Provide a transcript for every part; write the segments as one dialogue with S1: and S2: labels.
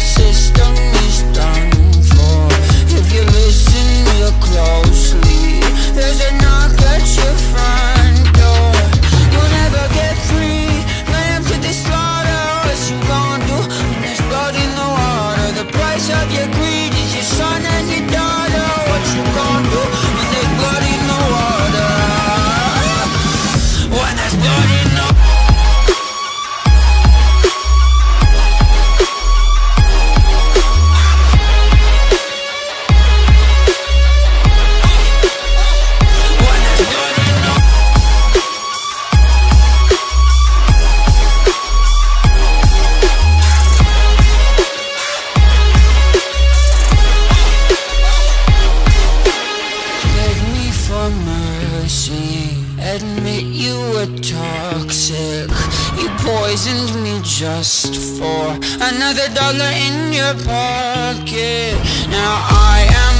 S1: system is done for. If you listen real closely, there's a knock at your front door. You'll never get free. To the slaughter. What you gonna do there's blood in the water? The price of your greed Admit you were toxic. You poisoned me just for another dollar in your pocket. Now I am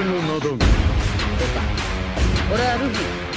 S2: 俺の名だが。
S3: 俺はルフィ。